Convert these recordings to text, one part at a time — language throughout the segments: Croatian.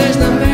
There's no way.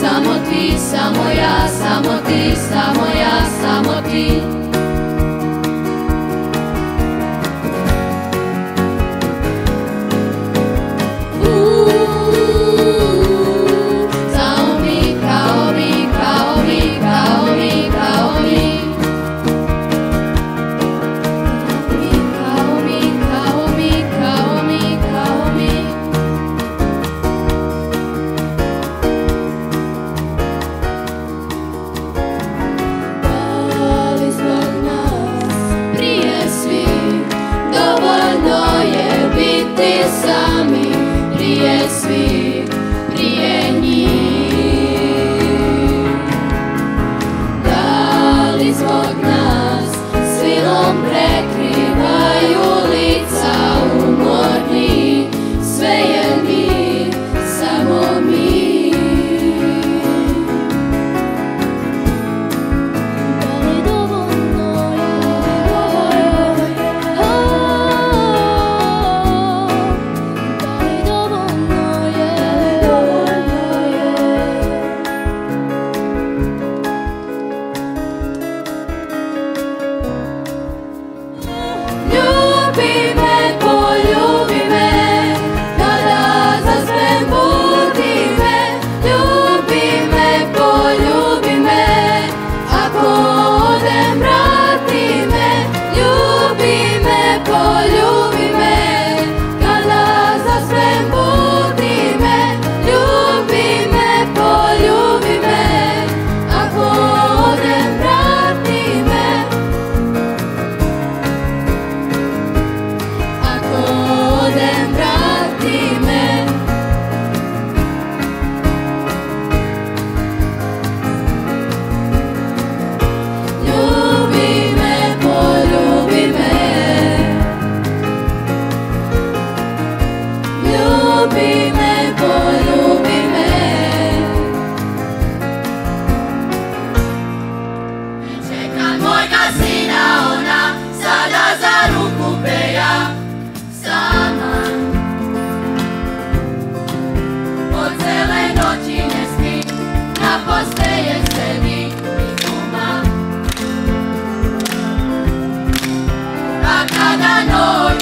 Samo ti, samo ja, samo ti, samo ja, samo ti. sim Lord.